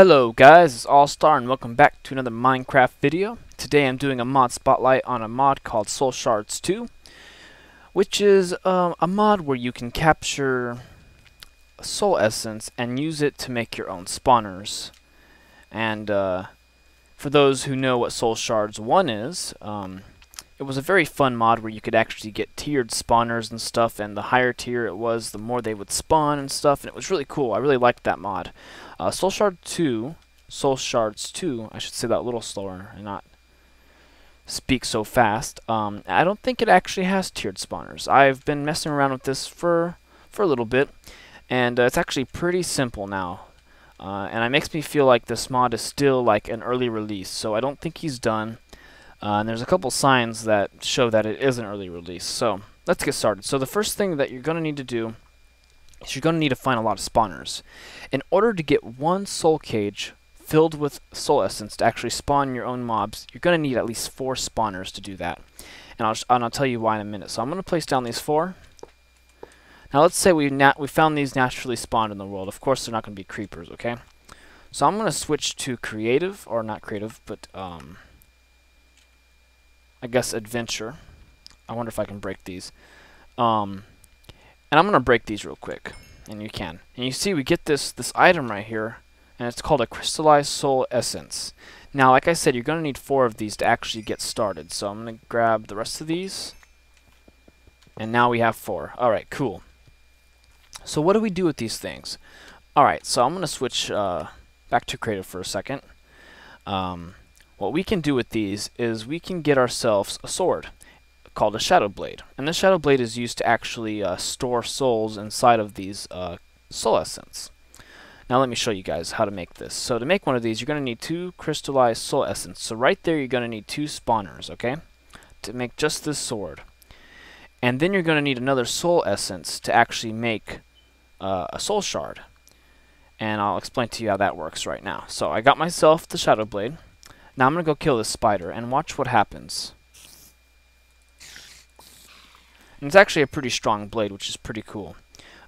Hello guys, it's Allstar and welcome back to another Minecraft video. Today I'm doing a mod spotlight on a mod called Soul Shards 2, which is um, a mod where you can capture soul essence and use it to make your own spawners. And uh, for those who know what Soul Shards 1 is, um, it was a very fun mod where you could actually get tiered spawners and stuff, and the higher tier it was, the more they would spawn and stuff, and it was really cool. I really liked that mod. Uh, Soul Shard 2, Soul Shards 2, I should say that a little slower and not speak so fast. Um, I don't think it actually has tiered spawners. I've been messing around with this for, for a little bit, and uh, it's actually pretty simple now. Uh, and it makes me feel like this mod is still like an early release, so I don't think he's done. Uh, and there's a couple signs that show that it is an early release. So let's get started. So the first thing that you're going to need to do is you're going to need to find a lot of spawners. In order to get one soul cage filled with soul essence to actually spawn your own mobs, you're going to need at least four spawners to do that. And I'll, and I'll tell you why in a minute. So I'm going to place down these four. Now let's say we we found these naturally spawned in the world. Of course they're not going to be creepers, okay? So I'm going to switch to creative, or not creative, but um, I guess, adventure. I wonder if I can break these. Um, and I'm going to break these real quick. And you can. And you see we get this, this item right here. And it's called a crystallized soul essence. Now, like I said, you're going to need four of these to actually get started. So I'm going to grab the rest of these. And now we have four. Alright, cool. So what do we do with these things? Alright, so I'm going to switch uh, back to creative for a second. Um, what we can do with these is we can get ourselves a sword called a Shadow Blade. And the Shadow Blade is used to actually uh, store souls inside of these uh, soul essence. Now let me show you guys how to make this. So to make one of these, you're going to need two crystallized soul essence. So right there, you're going to need two spawners, okay? To make just this sword. And then you're going to need another soul essence to actually make uh, a soul shard. And I'll explain to you how that works right now. So I got myself the Shadow Blade. Now I'm going to go kill this spider and watch what happens. And it's actually a pretty strong blade, which is pretty cool.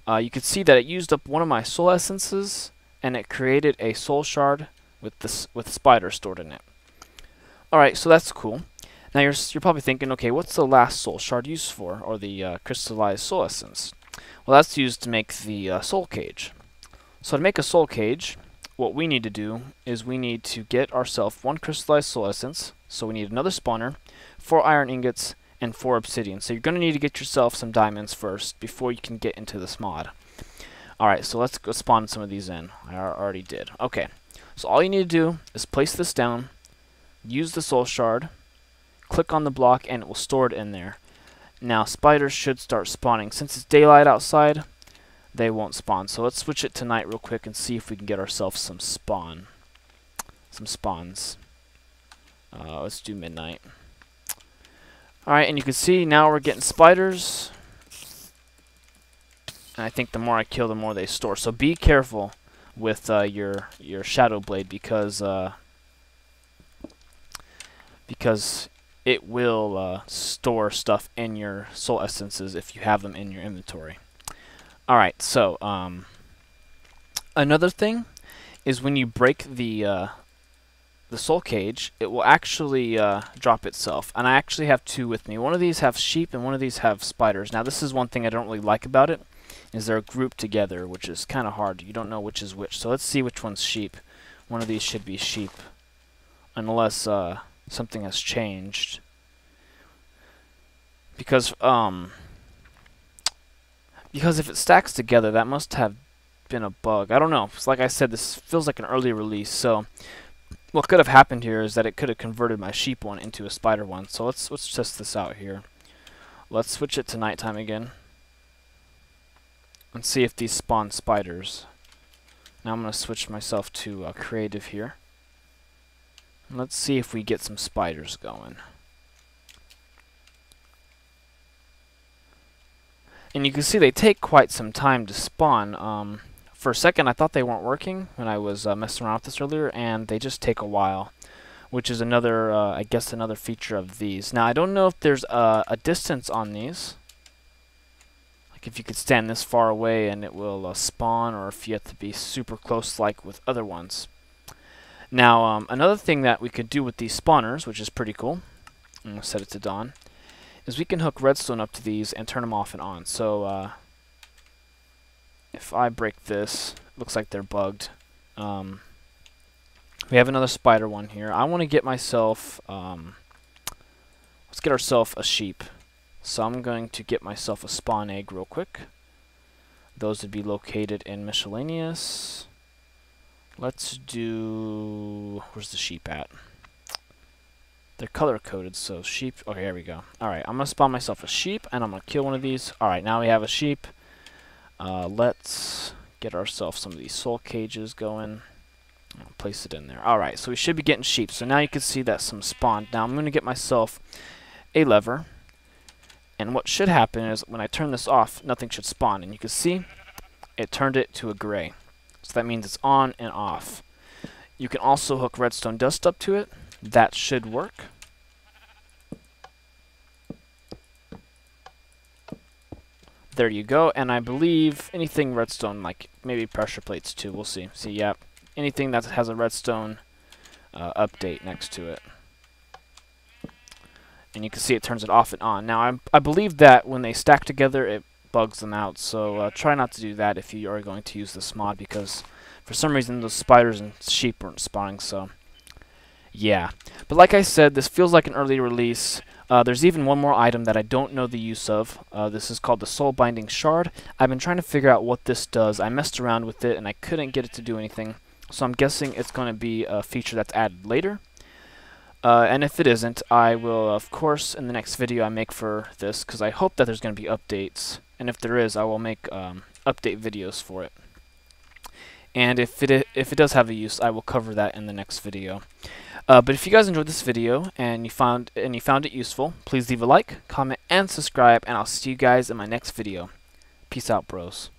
Uh, you can see that it used up one of my soul essences, and it created a soul shard with this with spider stored in it. Alright, so that's cool. Now you're, you're probably thinking, okay, what's the last soul shard used for, or the uh, crystallized soul essence? Well, that's used to make the uh, soul cage. So to make a soul cage, what we need to do is we need to get ourselves one crystallized soul essence. So we need another spawner, four iron ingots, and four obsidian. So you're going to need to get yourself some diamonds first before you can get into this mod. Alright, so let's go spawn some of these in. I already did. Okay, so all you need to do is place this down, use the soul shard, click on the block, and it will store it in there. Now, spiders should start spawning. Since it's daylight outside, they won't spawn. So let's switch it to night real quick and see if we can get ourselves some spawn. Some spawns. Uh, let's do midnight. Alright, and you can see now we're getting spiders. And I think the more I kill, the more they store. So be careful with uh, your your shadow blade because uh, because it will uh, store stuff in your soul essences if you have them in your inventory. Alright, so, um, another thing is when you break the, uh, the soul cage, it will actually uh, drop itself. And I actually have two with me. One of these have sheep and one of these have spiders. Now this is one thing I don't really like about it, is they're grouped together, which is kind of hard. You don't know which is which. So let's see which one's sheep. One of these should be sheep, unless uh, something has changed. Because, um, because if it stacks together, that must have been a bug. I don't know. It's like I said, this feels like an early release, so what could have happened here is that it could have converted my sheep one into a spider one. So let's let's test this out here. Let's switch it to nighttime again. And see if these spawn spiders. Now I'm going to switch myself to uh, creative here. Let's see if we get some spiders going. And you can see they take quite some time to spawn. Um, for a second I thought they weren't working when I was uh, messing around with this earlier, and they just take a while. Which is another, uh, I guess, another feature of these. Now, I don't know if there's a, a, distance on these. Like if you could stand this far away and it will uh, spawn, or if you have to be super close like with other ones. Now, um, another thing that we could do with these spawners, which is pretty cool, I'm going to set it to dawn, is we can hook redstone up to these and turn them off and on. So, uh, if I break this, looks like they're bugged. Um, we have another spider one here. I want to get myself, um, let's get ourselves a sheep. So I'm going to get myself a spawn egg real quick. Those would be located in miscellaneous. Let's do, where's the sheep at? They're color coded, so sheep, okay, here we go. Alright, I'm going to spawn myself a sheep, and I'm going to kill one of these. Alright, now we have a sheep. Uh, let's get ourselves some of these soul cages going. I'll place it in there. Alright, so we should be getting sheep. So now you can see that some spawned. Now I'm going to get myself a lever. And what should happen is when I turn this off, nothing should spawn. And you can see it turned it to a gray. So that means it's on and off. You can also hook redstone dust up to it. That should work. There you go. And I believe anything redstone, like maybe pressure plates too. We'll see. See, yeah. Anything that has a redstone uh, update next to it and you can see it turns it off and on. Now, I, I believe that when they stack together, it bugs them out, so uh, try not to do that if you are going to use this mod, because for some reason those spiders and sheep weren't spawning, so yeah. But like I said, this feels like an early release. Uh, there's even one more item that I don't know the use of. Uh, this is called the Soul Binding Shard. I've been trying to figure out what this does. I messed around with it, and I couldn't get it to do anything. So I'm guessing it's going to be a feature that's added later. Uh, and if it isn't, I will, of course, in the next video I make for this, because I hope that there's going to be updates. And if there is, I will make um, update videos for it. And if it if it does have a use, I will cover that in the next video. Uh, but if you guys enjoyed this video and you found and you found it useful, please leave a like, comment, and subscribe. And I'll see you guys in my next video. Peace out, bros.